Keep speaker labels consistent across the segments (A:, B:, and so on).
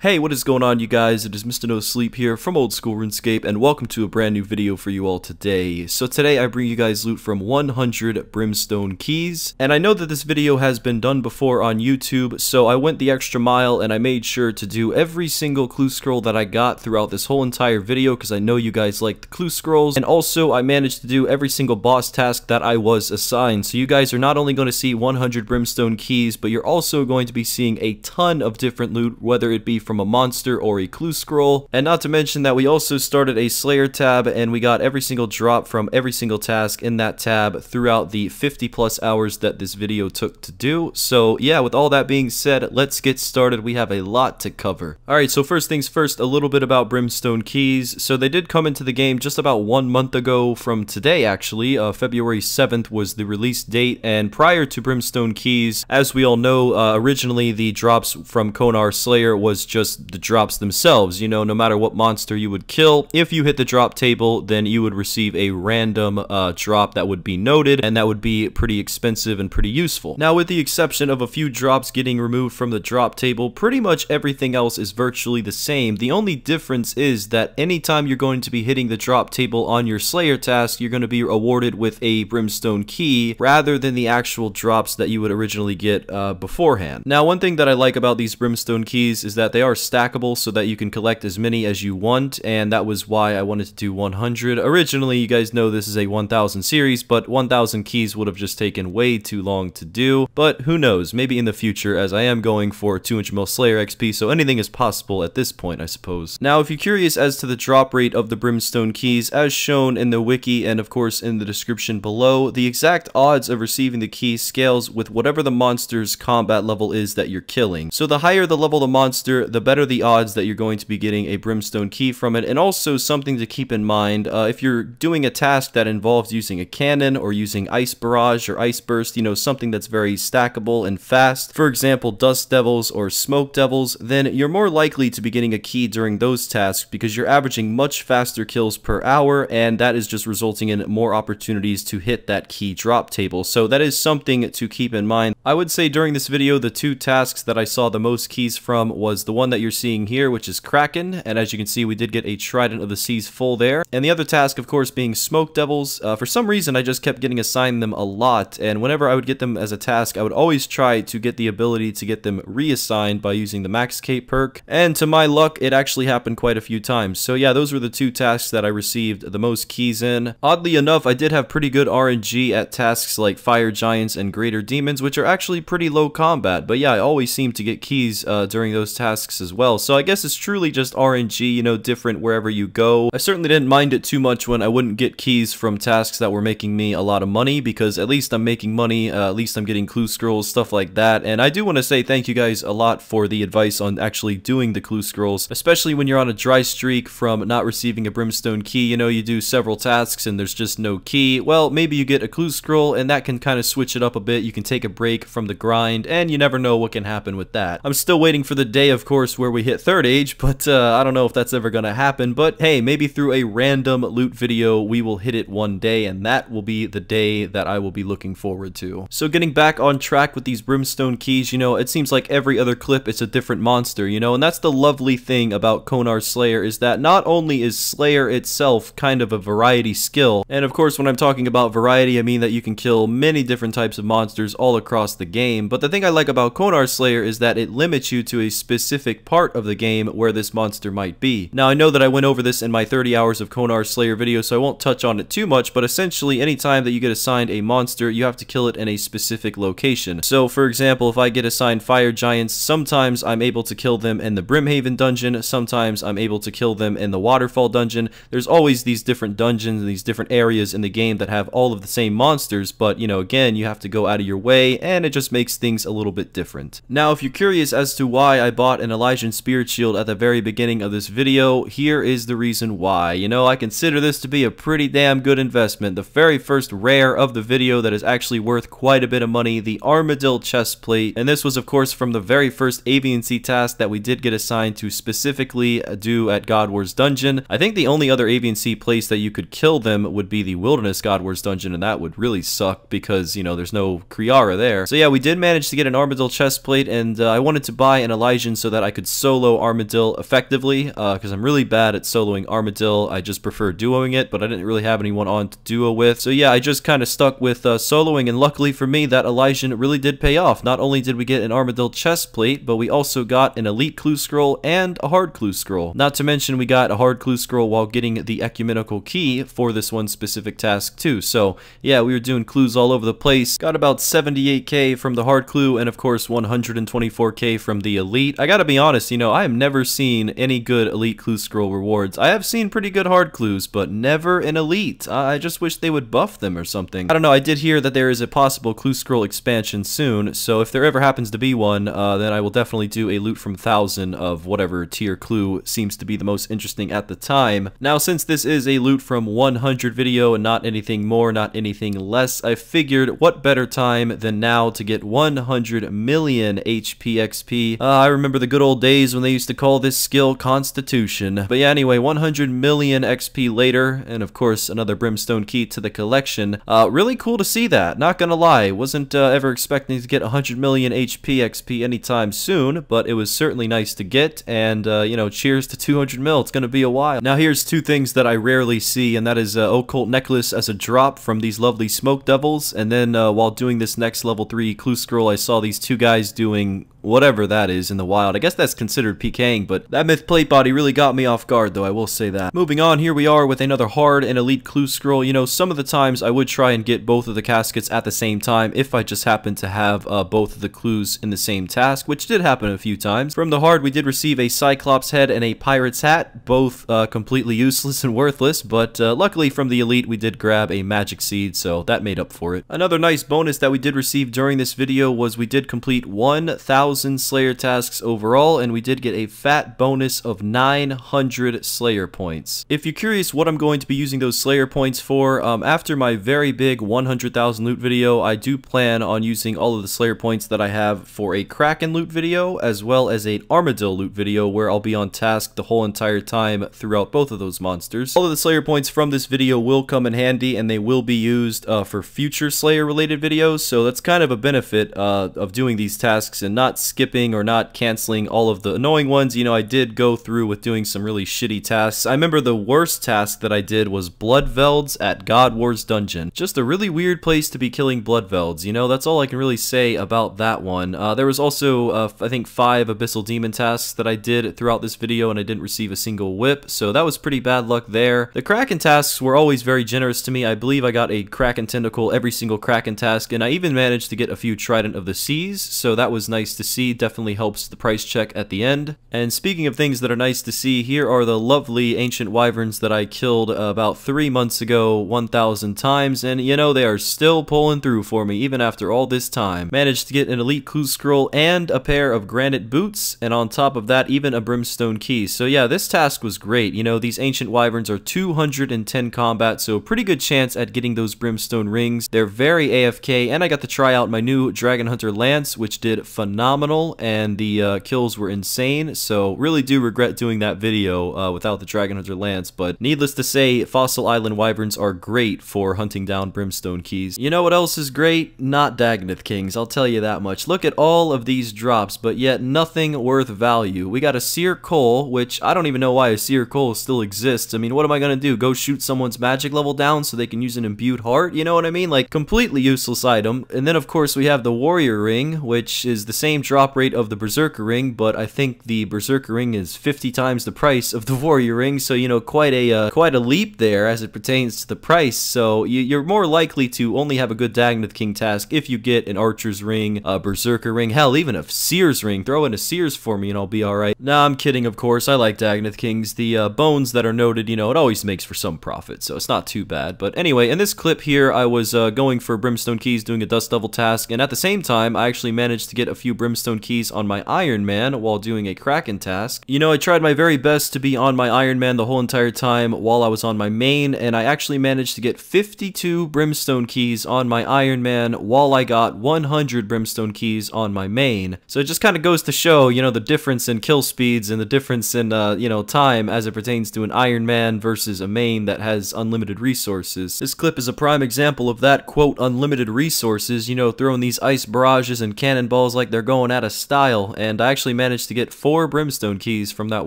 A: Hey, what is going on you guys? It is Mr. No Sleep here from Old School RuneScape and welcome to a brand new video for you all today. So today I bring you guys loot from 100 Brimstone Keys and I know that this video has been done before on YouTube so I went the extra mile and I made sure to do every single clue scroll that I got throughout this whole entire video because I know you guys like the clue scrolls and also I managed to do every single boss task that I was assigned. So you guys are not only going to see 100 Brimstone Keys but you're also going to be seeing a ton of different loot whether it be from a monster or a clue scroll. And not to mention that we also started a Slayer tab and we got every single drop from every single task in that tab throughout the 50 plus hours that this video took to do. So yeah, with all that being said, let's get started. We have a lot to cover. Alright, so first things first, a little bit about Brimstone Keys. So they did come into the game just about one month ago from today actually. Uh, February 7th was the release date and prior to Brimstone Keys, as we all know, uh, originally the drops from Konar Slayer was just just the drops themselves. You know, no matter what monster you would kill, if you hit the drop table, then you would receive a random uh, drop that would be noted, and that would be pretty expensive and pretty useful. Now, with the exception of a few drops getting removed from the drop table, pretty much everything else is virtually the same. The only difference is that anytime you're going to be hitting the drop table on your Slayer task, you're going to be awarded with a Brimstone key rather than the actual drops that you would originally get uh, beforehand. Now, one thing that I like about these Brimstone keys is that they are are stackable so that you can collect as many as you want, and that was why I wanted to do 100. Originally, you guys know this is a 1000 series, but 1000 keys would have just taken way too long to do, but who knows, maybe in the future, as I am going for 200 mil Slayer XP, so anything is possible at this point, I suppose. Now, if you're curious as to the drop rate of the Brimstone keys, as shown in the wiki and of course in the description below, the exact odds of receiving the key scales with whatever the monster's combat level is that you're killing. So the higher the level the monster, the the better the odds that you're going to be getting a brimstone key from it. And also something to keep in mind, uh, if you're doing a task that involves using a cannon or using ice barrage or ice burst, you know, something that's very stackable and fast, for example, dust devils or smoke devils, then you're more likely to be getting a key during those tasks because you're averaging much faster kills per hour and that is just resulting in more opportunities to hit that key drop table. So that is something to keep in mind. I would say during this video, the two tasks that I saw the most keys from was the one one that you're seeing here, which is Kraken, and as you can see, we did get a Trident of the Seas full there. And the other task, of course, being Smoke Devils. Uh, for some reason, I just kept getting assigned them a lot, and whenever I would get them as a task, I would always try to get the ability to get them reassigned by using the Max Cape perk, and to my luck, it actually happened quite a few times. So yeah, those were the two tasks that I received the most keys in. Oddly enough, I did have pretty good RNG at tasks like Fire Giants and Greater Demons, which are actually pretty low combat, but yeah, I always seem to get keys uh, during those tasks as well. So I guess it's truly just RNG, you know, different wherever you go. I certainly didn't mind it too much when I wouldn't get keys from tasks that were making me a lot of money because at least I'm making money, uh, at least I'm getting clue scrolls, stuff like that. And I do want to say thank you guys a lot for the advice on actually doing the clue scrolls, especially when you're on a dry streak from not receiving a brimstone key. You know, you do several tasks and there's just no key. Well, maybe you get a clue scroll and that can kind of switch it up a bit. You can take a break from the grind and you never know what can happen with that. I'm still waiting for the day, of course, where we hit third age, but uh, I don't know if that's ever going to happen. But hey, maybe through a random loot video, we will hit it one day, and that will be the day that I will be looking forward to. So getting back on track with these brimstone keys, you know, it seems like every other clip it's a different monster, you know, and that's the lovely thing about Konar Slayer is that not only is Slayer itself kind of a variety skill, and of course when I'm talking about variety, I mean that you can kill many different types of monsters all across the game, but the thing I like about Konar Slayer is that it limits you to a specific part of the game where this monster might be. Now I know that I went over this in my 30 hours of Konar Slayer video so I won't touch on it too much but essentially anytime that you get assigned a monster you have to kill it in a specific location. So for example if I get assigned fire giants sometimes I'm able to kill them in the Brimhaven dungeon sometimes I'm able to kill them in the waterfall dungeon. There's always these different dungeons and these different areas in the game that have all of the same monsters but you know again you have to go out of your way and it just makes things a little bit different. Now if you're curious as to why I bought an Elysian Spirit Shield at the very beginning of this video, here is the reason why. You know, I consider this to be a pretty damn good investment. The very first rare of the video that is actually worth quite a bit of money, the Armadyl chest plate. And this was, of course, from the very first Aviansie task that we did get assigned to specifically do at God Wars Dungeon. I think the only other Aviansie place that you could kill them would be the Wilderness God Wars Dungeon, and that would really suck because, you know, there's no Kree'arra there. So yeah, we did manage to get an Armadyl chest plate, and uh, I wanted to buy an Elysian so that I could solo Armadyl effectively, because uh, I'm really bad at soloing Armadyl. I just prefer duoing it, but I didn't really have anyone on to duo with. So yeah, I just kind of stuck with uh, soloing, and luckily for me, that Elysian really did pay off. Not only did we get an Armadyl chest plate, but we also got an Elite Clue Scroll and a Hard Clue Scroll. Not to mention we got a Hard Clue Scroll while getting the Ecumenical Key for this one specific task too. So yeah, we were doing clues all over the place. Got about 78k from the Hard Clue, and of course 124k from the Elite. I gotta be honest, you know, I have never seen any good Elite Clue Scroll rewards. I have seen pretty good Hard Clues, but never an Elite. I just wish they would buff them or something. I don't know, I did hear that there is a possible Clue Scroll expansion soon, so if there ever happens to be one, uh, then I will definitely do a loot from 1000 of whatever tier clue seems to be the most interesting at the time. Now, since this is a loot from 100 video and not anything more, not anything less, I figured what better time than now to get 100 million HP XP. Uh, I remember the good old days when they used to call this skill Constitution. But yeah, anyway, 100 million XP later, and of course another Brimstone key to the collection. Uh, really cool to see that, not gonna lie. Wasn't uh, ever expecting to get 100 million HP XP anytime soon, but it was certainly nice to get, and uh, you know, cheers to 200 mil, it's gonna be a while. Now here's two things that I rarely see, and that is uh, Occult Necklace as a drop from these lovely Smoke Devils, and then uh, while doing this next level 3 clue scroll, I saw these two guys doing whatever that is in the wild. I guess that's considered PKing, but that myth plate body really got me off guard though, I will say that. Moving on, here we are with another hard and elite clue scroll. You know, some of the times I would try and get both of the caskets at the same time if I just happened to have uh, both of the clues in the same task, which did happen a few times. From the hard, we did receive a Cyclops head and a Pirate's hat, both uh, completely useless and worthless, but uh, luckily from the elite we did grab a magic seed, so that made up for it. Another nice bonus that we did receive during this video was we did complete 1,000 1,000 Slayer tasks overall, and we did get a fat bonus of 900 Slayer points. If you're curious what I'm going to be using those Slayer points for, um, after my very big 100,000 loot video, I do plan on using all of the Slayer points that I have for a Kraken loot video, as well as a Armadyl loot video, where I'll be on task the whole entire time throughout both of those monsters. All of the Slayer points from this video will come in handy, and they will be used uh, for future Slayer related videos, so that's kind of a benefit uh, of doing these tasks and not skipping or not canceling all of the annoying ones. You know, I did go through with doing some really shitty tasks. I remember the worst task that I did was Bloodvelds at God Wars Dungeon. Just a really weird place to be killing Bloodvelds. You know, that's all I can really say about that one. Uh, there was also, uh, I think, five Abyssal Demon tasks that I did throughout this video and I didn't receive a single whip, so that was pretty bad luck there. The Kraken tasks were always very generous to me. I believe I got a Kraken Tentacle every single Kraken task, and I even managed to get a few Trident of the Seas, so that was nice to see definitely helps the price check at the end. And speaking of things that are nice to see, here are the lovely ancient wyverns that I killed about three months ago 1,000 times, and you know, they are still pulling through for me even after all this time. Managed to get an elite clue scroll and a pair of granite boots, and on top of that, even a brimstone key. So yeah, this task was great. You know, these ancient wyverns are 210 combat, so pretty good chance at getting those brimstone rings. They're very AFK, and I got to try out my new Dragon Hunter Lance, which did phenomenal phenomenal and the uh, kills were insane, so really do regret doing that video uh, without the Dragon Hunter Lance, but needless to say, Fossil Island Wyverns are great for hunting down Brimstone Keys. You know what else is great? Not Dagannoth Kings, I'll tell you that much. Look at all of these drops, but yet nothing worth value. We got a Seercull, which I don't even know why a Seercull still exists. I mean, what am I gonna do? Go shoot someone's magic level down so they can use an imbued heart? You know what I mean? Like, completely useless item. And then, of course, we have the Warrior Ring, which is the same drop rate of the Berserker Ring, but I think the Berserker Ring is 50 times the price of the Warrior Ring, so you know quite a uh, quite a leap there as it pertains to the price. So you, are more likely to only have a good Dagannoth King task if you get an Archer's Ring, a Berserker Ring, hell, even a Seer's Ring. Throw in a Seer's for me and I'll be alright. Nah, I'm kidding, of course. I like Dagannoth Kings. The uh, bones that are noted, you know, it always makes for some profit, so it's not too bad. But anyway, in this clip here, I was uh, going for Brimstone Keys, doing a Dust Devil task, and at the same time, I actually managed to get a few Brimstone keys on my Iron Man while doing a Kraken task. You know, I tried my very best to be on my Iron Man the whole entire time while I was on my main, and I actually managed to get 52 Brimstone keys on my Iron Man while I got 100 Brimstone keys on my main. So it just kind of goes to show, you know, the difference in kill speeds and the difference in, uh, you know, time as it pertains to an Iron Man versus a main that has unlimited resources. This clip is a prime example of that, quote, unlimited resources, you know, throwing these ice barrages and cannonballs like they're going and out of style, and I actually managed to get four brimstone keys from that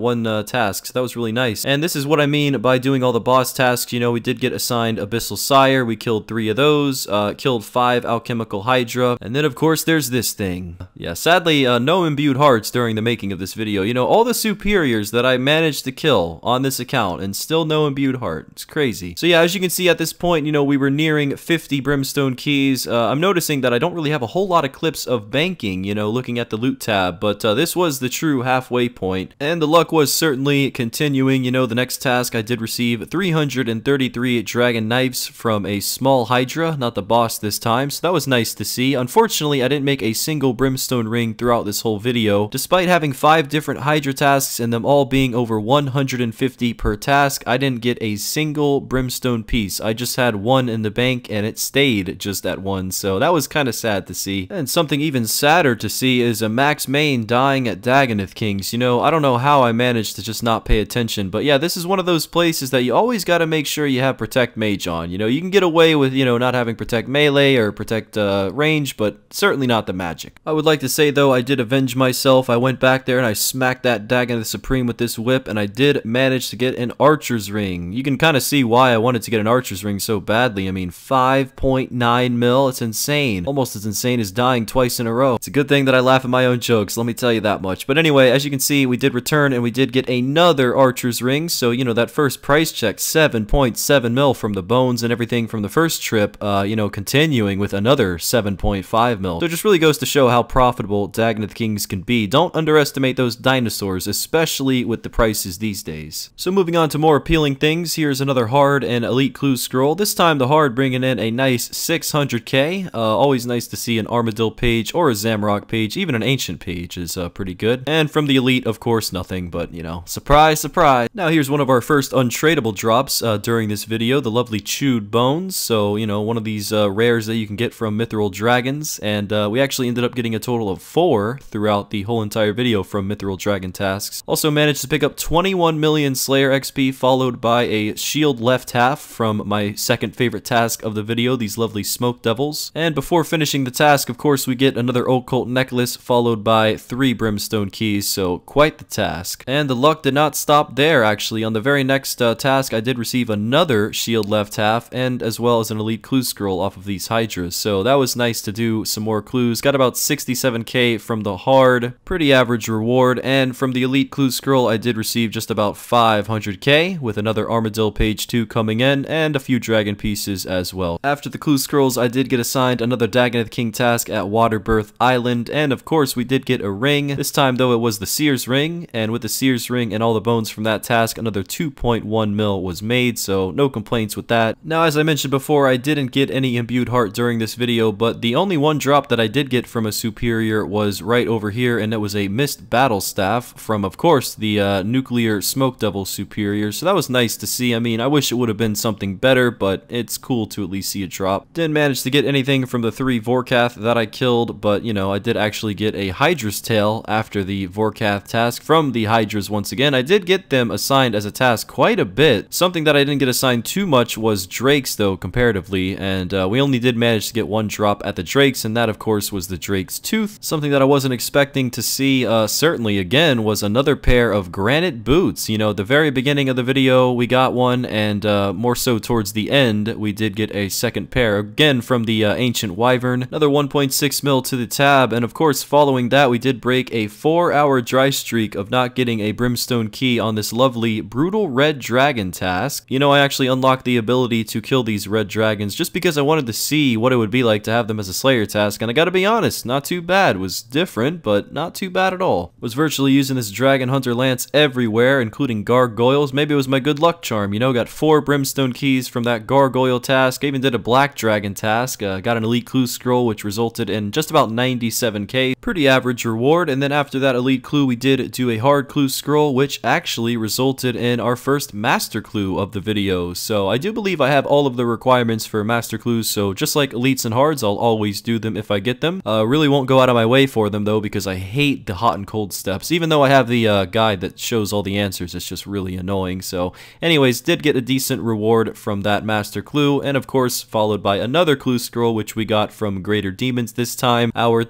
A: one uh, task, so that was really nice. And this is what I mean by doing all the boss tasks. You know, we did get assigned Abyssal Sire, we killed three of those, uh, killed five Alchemical Hydra, and then of course there's this thing. Yeah, sadly, uh, no imbued hearts during the making of this video. You know, all the superiors that I managed to kill on this account, and still no imbued heart. It's crazy. So yeah, as you can see at this point, you know, we were nearing 50 brimstone keys. Uh, I'm noticing that I don't really have a whole lot of clips of banking, you know, looking at the loot tab, but uh, this was the true halfway point, and the luck was certainly continuing. You know, the next task I did receive 333 dragon knives from a small hydra, not the boss this time, so that was nice to see. Unfortunately, I didn't make a single brimstone ring throughout this whole video, despite having five different hydra tasks and them all being over 150 per task. I didn't get a single brimstone piece. I just had one in the bank and it stayed just at one, so that was kind of sad to see. And something even sadder to see is a Max Main dying at Dagannoth Kings. You know, I don't know how I managed to just not pay attention, but yeah, this is one of those places that you always got to make sure you have Protect Mage on. You know, you can get away with, you know, not having Protect Melee or Protect uh, Range, but certainly not the magic. I would like to say, though, I did avenge myself. I went back there and I smacked that Dagannoth Supreme with this whip, and I did manage to get an Archer's Ring. You can kind of see why I wanted to get an Archer's Ring so badly. I mean, 5.9 mil, it's insane. Almost as insane as dying twice in a row. It's a good thing that I laugh at my own jokes, let me tell you that much. But anyway, as you can see, we did return and we did get another Archer's Ring, so, you know, that first price check, 7.7 mil from the bones and everything from the first trip, uh, you know, continuing with another 7.5 mil. So it just really goes to show how profitable Dagannoth Kings can be. Don't underestimate those dinosaurs, especially with the prices these days. So moving on to more appealing things, here's another hard and elite clue scroll. This time the hard bringing in a nice 600k. Uh, always nice to see an Armadyl page or a Zamorak page, even an ancient page is uh, pretty good. And from the elite, of course, nothing, but you know, surprise, surprise. Now here's one of our first untradeable drops uh, during this video, the lovely Chewed Bones. So, you know, one of these uh, rares that you can get from Mithril Dragons, and uh, we actually ended up getting a total of four throughout the whole entire video from Mithril Dragon tasks. Also managed to pick up 21 million Slayer XP, followed by a shield left half from my second favorite task of the video, these lovely Smoke Devils. And before finishing the task, of course, we get another Occult Necklace, followed by three Brimstone Keys, so quite the task. And the luck did not stop there, actually. On the very next uh, task, I did receive another shield left half, and as well as an elite clue scroll off of these Hydras, so that was nice to do some more clues. Got about 67k from the hard, pretty average reward, and from the elite clue scroll, I did receive just about 500k, with another Armadyl page 2 coming in, and a few dragon pieces as well. After the clue scrolls, I did get assigned another Dagannoth King task at Waterbirth Island, and of course we did get a ring. This time though it was the Seers ring, and with the Seers ring and all the bones from that task, another 2.1 mil was made, so no complaints with that. Now as I mentioned before, I didn't get any imbued heart during this video, but the only one drop that I did get from a superior was right over here, and it was a Mist Battle Staff from, of course, the uh, Nuclear Smoke Devil superior, so that was nice to see. I mean, I wish it would have been something better, but it's cool to at least see a drop. Didn't manage to get anything from the three Vorkath that I killed, but, you know, I did actually get a Hydra's Tail after the Vorkath task from the Hydras once again. I did get them assigned as a task quite a bit. Something that I didn't get assigned too much was Drakes, though, comparatively, and uh, we only did manage to get one drop at the Drakes, and that, of course, was the Drake's Tooth. Something that I wasn't expecting to see, uh, certainly, again, was another pair of Granite Boots. You know, the very beginning of the video, we got one, and uh, more so towards the end, we did get a second pair, again from the uh, Ancient Wyvern. Another 1.6 mil to the tab, and of course, following that, we did break a 4-hour dry streak of not getting a Brimstone Key on this lovely Brutal Red Dragon task. You know, I actually unlocked the ability to kill these red dragons just because I wanted to see what it would be like to have them as a Slayer task, and I gotta be honest, not too bad. Was different, but not too bad at all. Was virtually using this Dragon Hunter Lance everywhere, including gargoyles. Maybe it was my good luck charm, you know, got four Brimstone Keys from that gargoyle task. Even did a Black Dragon task, uh, got an Elite Clue Scroll, which resulted in just about 97k. Pretty average reward, and then after that Elite Clue, we did do a Hard Clue Scroll, which actually resulted in our first Master Clue of the video. So I do believe I have all of the requirements for Master Clues, so just like Elites and Hards, I'll always do them if I get them. Uh, really won't go out of my way for them though, because I hate the hot and cold steps. Even though I have the uh, guide that shows all the answers, it's just really annoying. So anyways, did get a decent reward from that Master Clue, and of course followed by another clue scroll, which we got from Greater Demons this time, our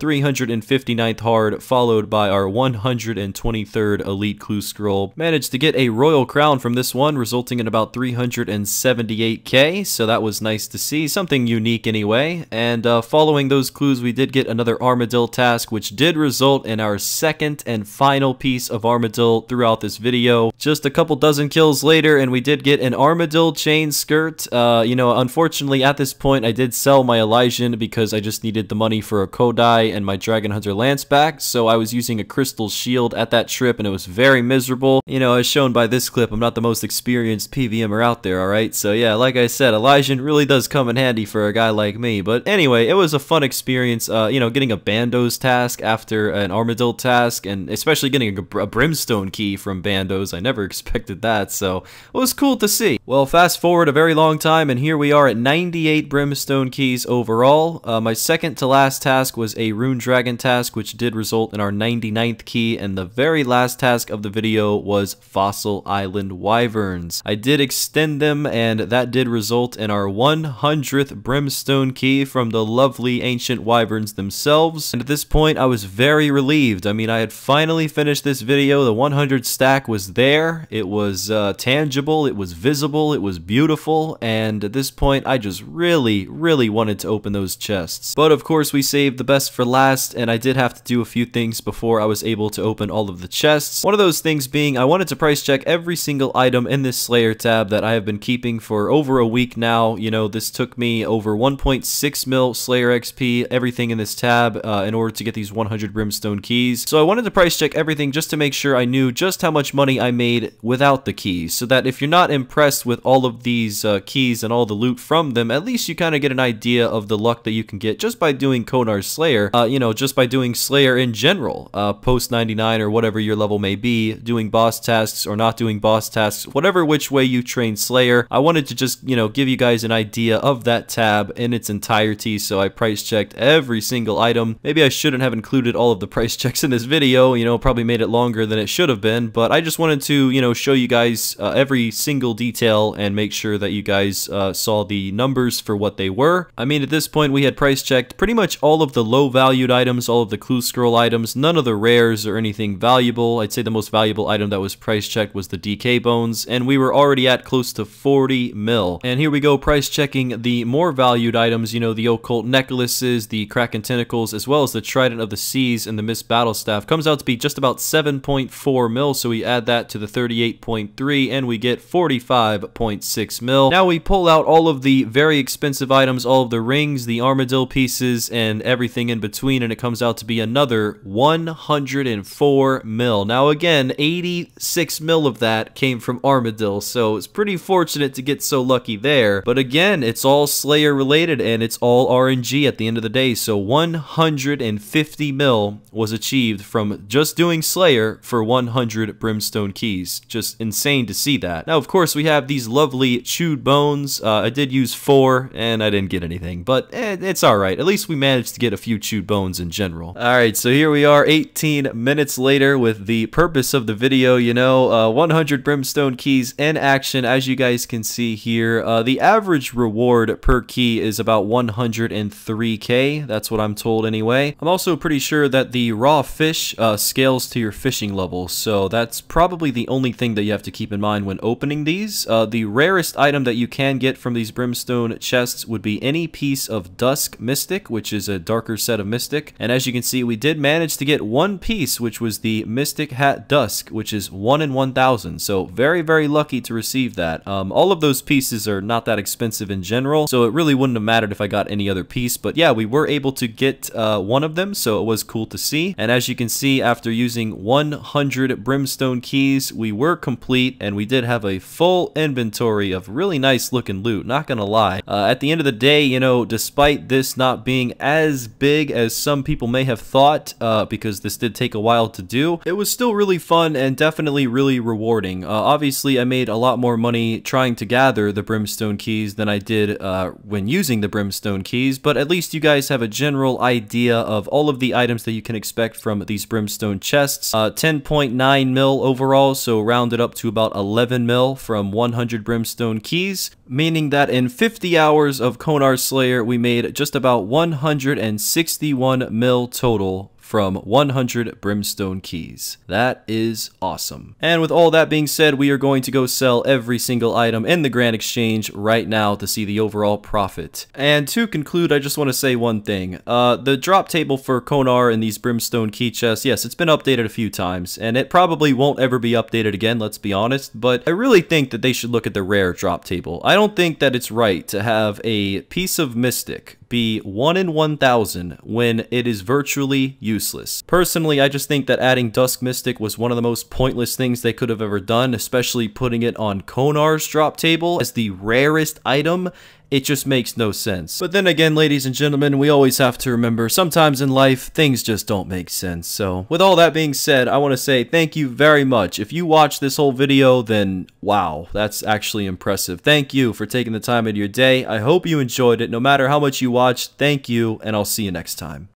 A: 159th hard, followed by our 123rd Elite Clue Scroll. Managed to get a Royal Crown from this one, resulting in about 378k, so that was nice to see. Something unique anyway. And uh, following those clues, we did get another Armadyl task, which did result in our second and final piece of Armadyl throughout this video. Just a couple dozen kills later, and we did get an Armadyl chain skirt. Uh, you know, unfortunately, at this point, I did sell my Elysian because I just needed the money for a Kodai and my Dragon Hunter Lance back, so I was using a Crystal Shield at that trip, and it was very miserable. You know, as shown by this clip, I'm not the most experienced PVMer out there, alright? So yeah, like I said, Elysian really does come in handy for a guy like me. But anyway, it was a fun experience, uh, you know, getting a Bandos task after an Armadyl task, and especially getting a, a Brimstone key from Bandos. I never expected that, so it was cool to see. Well, fast forward a very long time, and here we are at 98 Brimstone keys overall. Uh, my second to last task was a Rune Dragon task, which did result in our 99th key, and the very last task of the video was Fossil Island Wyverns. I did extend them, and that did result in our 100th Brimstone key from the lovely ancient wyverns themselves. And at this point, I was very relieved. I mean, I had finally finished this video. The 100 stack was there. It was uh, tangible. It was visible. It was beautiful. And at this point, I just really, really wanted to open those chests. But of course, we saved the best for last, and I did have to do a few things before I was able to open all of the chests. One of those things being I wanted to price check every single item in this Slayer tab that I have been keeping for over a week now. You know, this took me over 1.6 mil Slayer XP, everything in this tab, uh, in order to get these 100 Brimstone keys. So I wanted to price check everything just to make sure I knew just how much money I made without the keys, so that if you're not impressed with all of these uh, keys and all the loot from them, at least you kind of get an idea of the luck that you can get just by doing Konar's Slayer, uh, you know, just by doing Slayer in general, uh, post 99 or whatever your level may be, doing boss tasks or not doing boss tasks, whatever which way you train Slayer. I wanted to just, you know, give you guys an idea of that tab in its entirety, so I price checked every single item. Maybe I shouldn't have included all of the price checks in this video, you know, probably made it longer than it should have been, but I just wanted to, you know, show you guys uh, every single detail and make sure that you guys uh, saw the numbers for what they were. I mean, at this point, we had price checked pretty much all of the low valued items, all of the clue scroll items, none of the rares or anything valuable. I'd say the most valuable item that was price checked was the DK bones, and we were already at close to 40 mil. And here we go, price checking the more valued items, you know, the occult necklaces, the kraken tentacles, as well as the trident of the seas and the mist battle staff. Comes out to be just about 7.4 mil, so we add that to the 38.3 and we get 45.6 mil. Now we pull out all of the very expensive items, all of the rings, the Armadyl pieces, and everything in between, and it comes out to be another 104 mil. Now again, 86 mil of that came from Armadyl, so it's pretty fortunate to get so lucky there. But again, it's all Slayer related and it's all RNG at the end of the day, so 150 mil was achieved from just doing Slayer for 100 Brimstone Keys. Just insane to see that. Now, of course, we have these lovely chewed bones. Uh, I did use four and I didn't get anything, but eh, it's alright. At least we managed to get a few chewed bones in general. Alright, so here we are 18 minutes later with the purpose of the video, you know, uh, 100 Brimstone Keys in action. As you guys can see here, uh, the average reward per key is about 103k. That's what I'm told anyway. I'm also pretty sure that the raw fish uh, scales to your fishing level, so that's probably the only thing that you have to keep in mind when opening these. Uh, the rarest item that you can get from these brimstone chests would be any piece of Dusk Mystic, which is a darker set of Mystic. And as you can see, we did manage to get one piece, which was the Mystic Hat Dusk, which is 1 in 1,000. So very, very lucky to receive that. Um, all of those pieces are not that expensive in general, so it really wouldn't have mattered if I got any other piece. But yeah, we were able to get uh, one of them, so it was cool to see. And as you can see, after using 100 brimstone keys, we were complete, and we did have a full inventory of really nice looking loot, not gonna lie. Uh, at the end of the day, you know, despite this not being as big as some people may have thought, uh, because this did take a while to do, it was still really fun and definitely really rewarding. Uh, obviously, I made a lot more money trying to gather the brimstone keys than I did uh, when using the brimstone keys, but at least you guys have a general idea of all of the items that you can expect from these brimstone chests. Uh, 10.9 mil overall, so rounded up to about 11 mil from 100 brimstone keys, meaning that in 50 hours of Konar Slayer, we made just about 161 mil total from 100 Brimstone Keys. That is awesome. And with all that being said, we are going to go sell every single item in the Grand Exchange right now to see the overall profit. And to conclude, I just want to say one thing. Uh, the drop table for Konar and these Brimstone Key chests, yes, it's been updated a few times, and it probably won't ever be updated again, let's be honest, but I really think that they should look at the rare drop table. I don't think that it's right to have a piece of Mystic be 1 in 1000 when it is virtually useless. Personally, I just think that adding Dusk Mystic was one of the most pointless things they could have ever done, especially putting it on Konar's drop table as the rarest item it just makes no sense. But then again, ladies and gentlemen, we always have to remember sometimes in life, things just don't make sense. So with all that being said, I want to say thank you very much. If you watched this whole video, then wow, that's actually impressive. Thank you for taking the time out of your day. I hope you enjoyed it. No matter how much you watched, thank you, and I'll see you next time.